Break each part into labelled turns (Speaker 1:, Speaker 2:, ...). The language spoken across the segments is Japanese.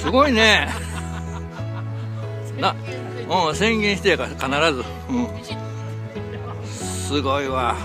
Speaker 1: すごいね。なうん宣言してやから必ず、うん、すごいわ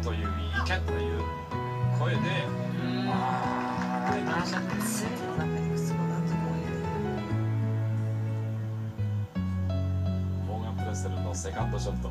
Speaker 2: キャッという声で
Speaker 3: うん。
Speaker 2: あー
Speaker 3: あの全ての中にそうだと思うよ
Speaker 2: モーガン・プレッセルのセカンドショット